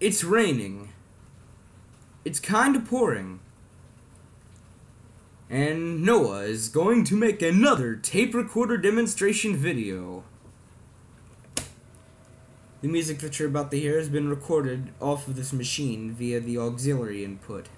it's raining. It's kind of pouring. And Noah is going to make another tape recorder demonstration video. The music that you're about to hear has been recorded off of this machine via the auxiliary input.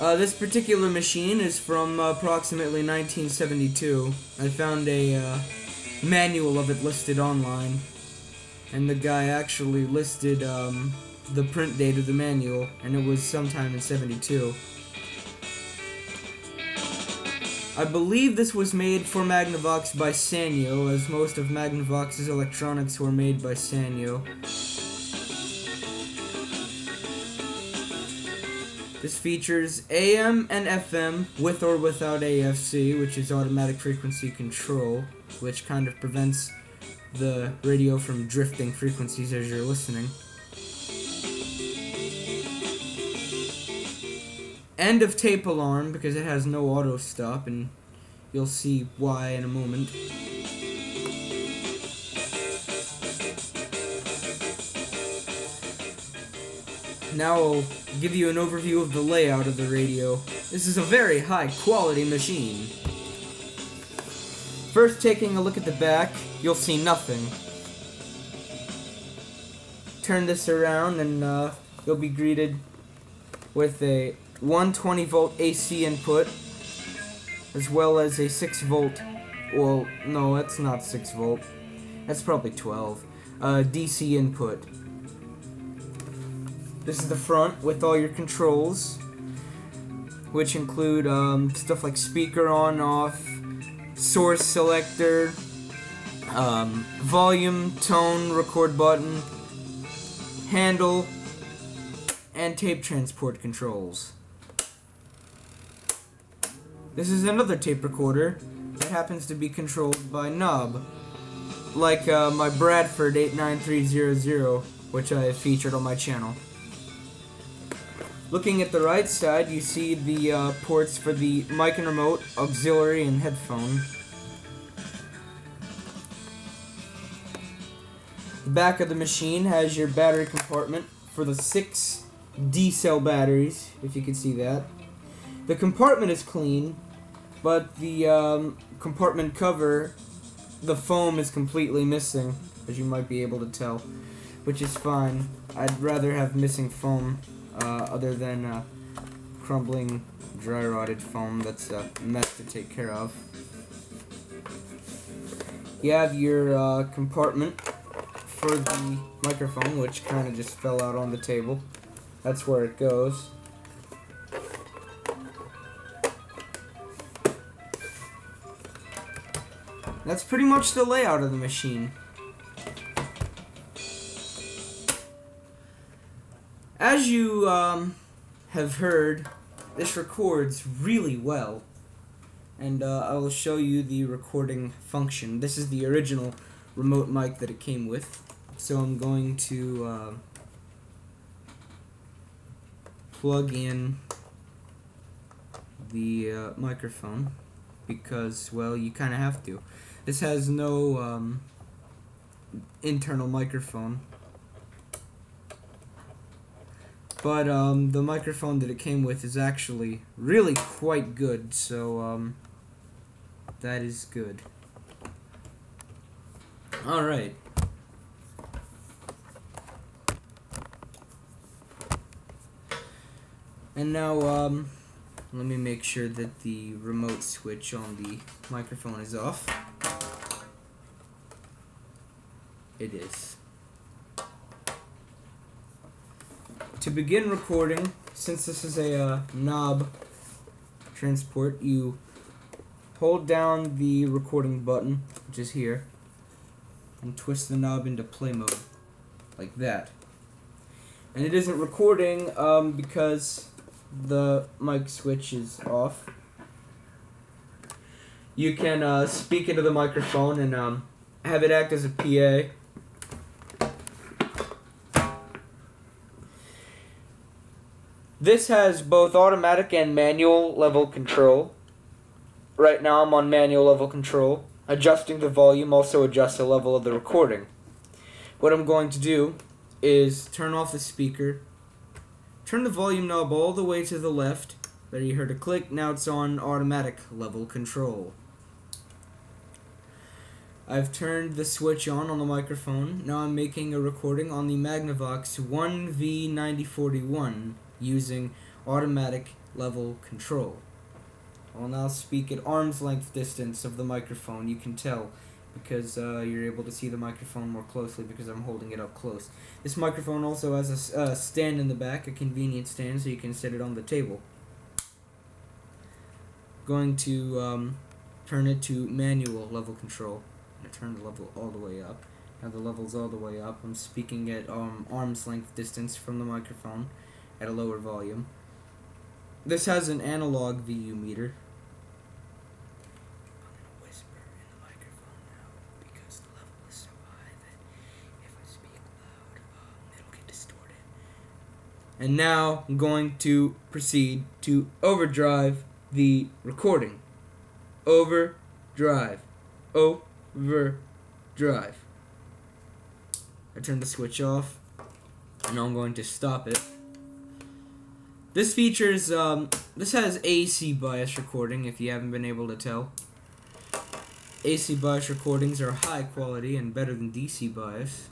Uh, this particular machine is from uh, approximately 1972. I found a uh, manual of it listed online, and the guy actually listed um, the print date of the manual, and it was sometime in 72. I believe this was made for Magnavox by Sanyo, as most of Magnavox's electronics were made by Sanyo. This features AM and FM with or without AFC, which is automatic frequency control, which kind of prevents the radio from drifting frequencies as you're listening. End of tape alarm because it has no auto stop, and you'll see why in a moment. Now I'll give you an overview of the layout of the radio. This is a very high quality machine. First taking a look at the back, you'll see nothing. Turn this around and uh, you'll be greeted with a 120 volt AC input as well as a 6 volt well no that's not 6 volt that's probably 12 uh, DC input this is the front with all your controls, which include um, stuff like speaker on, off, source selector, um, volume, tone, record button, handle, and tape transport controls. This is another tape recorder that happens to be controlled by knob, like uh, my Bradford 89300, which I have featured on my channel. Looking at the right side, you see the uh, ports for the mic and remote, auxiliary, and headphone. The back of the machine has your battery compartment for the six D-cell batteries, if you can see that. The compartment is clean, but the um, compartment cover, the foam is completely missing, as you might be able to tell, which is fine. I'd rather have missing foam other than uh, crumbling, dry rotted foam that's a mess to take care of. You have your uh, compartment for the microphone, which kind of just fell out on the table. That's where it goes. That's pretty much the layout of the machine. As you um, have heard, this records really well. And uh, I will show you the recording function. This is the original remote mic that it came with. So I'm going to uh, plug in the uh, microphone because, well, you kind of have to. This has no um, internal microphone but um, the microphone that it came with is actually really quite good, so um, that is good. Alright. And now, um, let me make sure that the remote switch on the microphone is off. It is. To begin recording, since this is a uh, knob transport, you hold down the recording button, which is here, and twist the knob into play mode, like that. And it isn't recording um, because the mic switch is off. You can uh, speak into the microphone and um, have it act as a PA This has both automatic and manual level control. right now I'm on manual level control. Adjusting the volume also adjusts the level of the recording. What I'm going to do is turn off the speaker, turn the volume knob all the way to the left. There you heard a click, now it's on automatic level control. I've turned the switch on on the microphone. Now I'm making a recording on the Magnavox 1V9041 using automatic level control. I'll now speak at arm's length distance of the microphone. You can tell because uh, you're able to see the microphone more closely because I'm holding it up close. This microphone also has a uh, stand in the back, a convenient stand, so you can set it on the table. Going to um, turn it to manual level control. I turn the level all the way up. Now the level's all the way up. I'm speaking at um, arm's length distance from the microphone at a lower volume. This has an analog VU meter. I'm gonna whisper in the microphone now because the level is so high that if I speak loud, um, it'll get distorted. And now I'm going to proceed to overdrive the recording. Overdrive. Overdrive. I turn the switch off, and I'm going to stop it. This features, um, this has AC bias recording, if you haven't been able to tell. AC bias recordings are high quality and better than DC bias.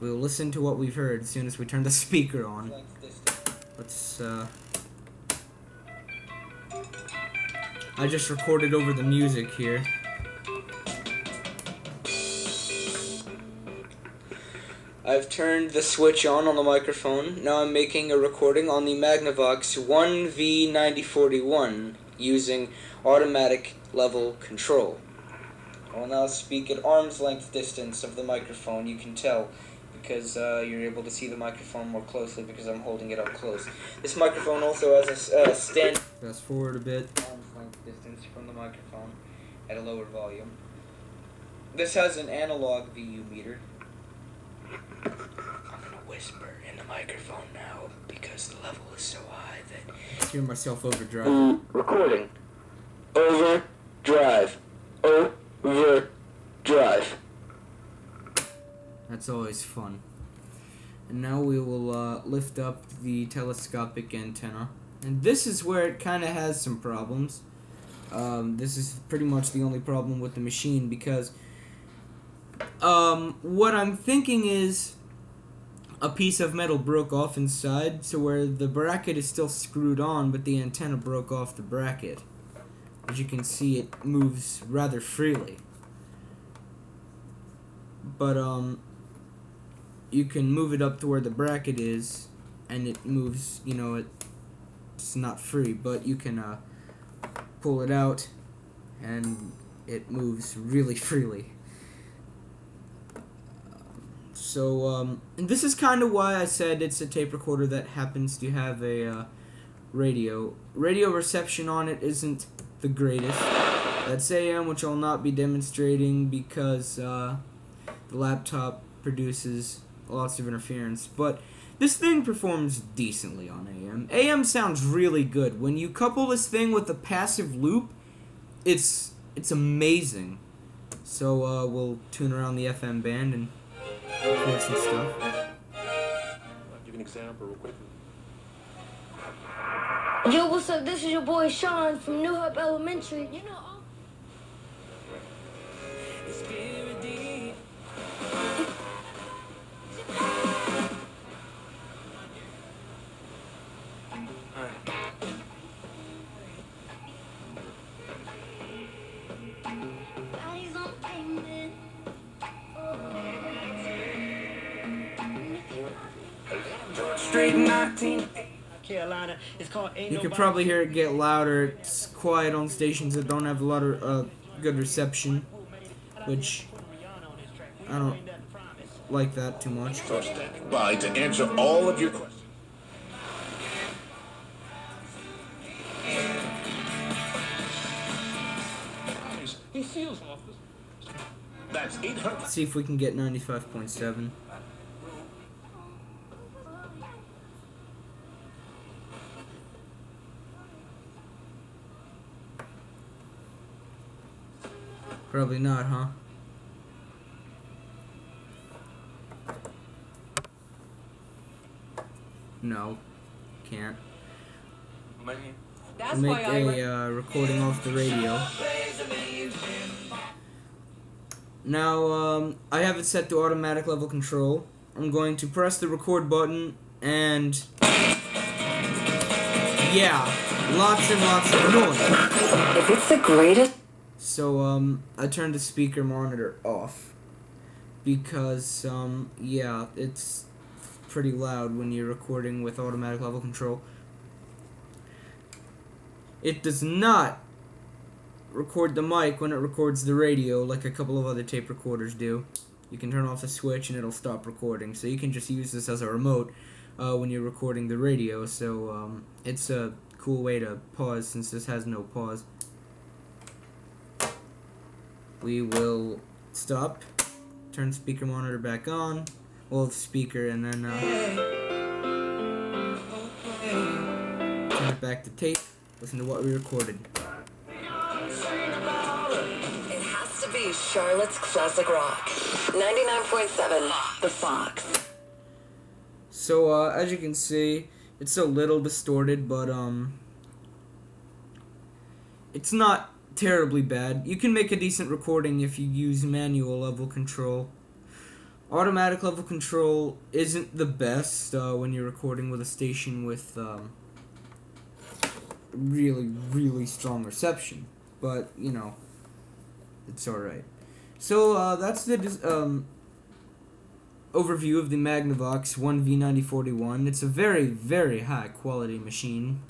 We'll listen to what we've heard as soon as we turn the speaker on. Let's, uh... I just recorded over the music here. I've turned the switch on on the microphone. Now I'm making a recording on the Magnavox 1V9041 using automatic level control. I'll now speak at arm's length distance of the microphone. You can tell because uh, you're able to see the microphone more closely because I'm holding it up close. This microphone also has a uh, stand. Fast forward a bit. Arm's length distance from the microphone at a lower volume. This has an analog VU meter. I'm gonna whisper in the microphone now because the level is so high that I hear myself overdrive. Mm, recording. Overdrive. Overdrive. That's always fun. And now we will uh, lift up the telescopic antenna. And this is where it kind of has some problems. Um, this is pretty much the only problem with the machine because um, what I'm thinking is a piece of metal broke off inside, so where the bracket is still screwed on, but the antenna broke off the bracket. As you can see, it moves rather freely. But, um, you can move it up to where the bracket is, and it moves, you know, it, it's not free, but you can, uh, pull it out, and it moves really freely. So, um, and this is kind of why I said it's a tape recorder that happens to have a uh, radio. Radio reception on it isn't the greatest. That's AM, which I'll not be demonstrating because uh, the laptop produces lots of interference. But this thing performs decently on AM. AM sounds really good. When you couple this thing with a passive loop, it's it's amazing. So uh, we'll tune around the FM band and record some stuff. I'll give an example real quick. Yo, what's up? This is your boy Sean from New Hope Elementary. You know, Straight 19. Carolina. It's called Ain't You could probably hear it get louder. It's quiet on stations that don't have a lot of uh, good reception, which I don't like that too much. For standing by to answer all of your questions. He feels off. That's 800. Let's see if we can get 95.7. Probably not, huh? No, can't. That's Make why I. re- a uh, recording off the radio. Now, um, I have it set to automatic level control. I'm going to press the record button and. Yeah, lots and lots of noise. if it's the greatest. So, um, I turned the speaker monitor off. Because, um, yeah, it's pretty loud when you're recording with automatic level control. It does not record the mic when it records the radio like a couple of other tape recorders do. You can turn off the switch and it'll stop recording. So you can just use this as a remote uh, when you're recording the radio. So um, it's a cool way to pause since this has no pause. We will stop, turn speaker monitor back on, well speaker, and then uh, turn it back to tape. Listen to what we recorded. It has to be Charlotte's Classic Rock. 99.7 The Fox. So uh, as you can see, it's a little distorted, but um, it's not terribly bad. You can make a decent recording if you use manual level control. Automatic level control isn't the best uh, when you're recording with a station with um, really, really strong reception, but you know, it's alright. So uh, that's the um, overview of the Magnavox 1V9041. It's a very, very high quality machine.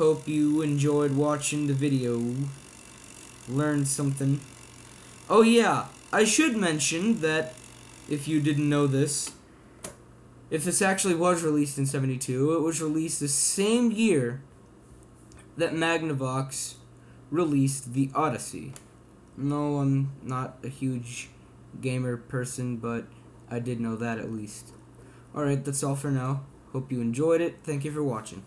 Hope you enjoyed watching the video. Learned something. Oh yeah, I should mention that if you didn't know this, if this actually was released in 72, it was released the same year that Magnavox released the Odyssey. No, I'm not a huge gamer person, but I did know that at least. Alright, that's all for now. Hope you enjoyed it. Thank you for watching.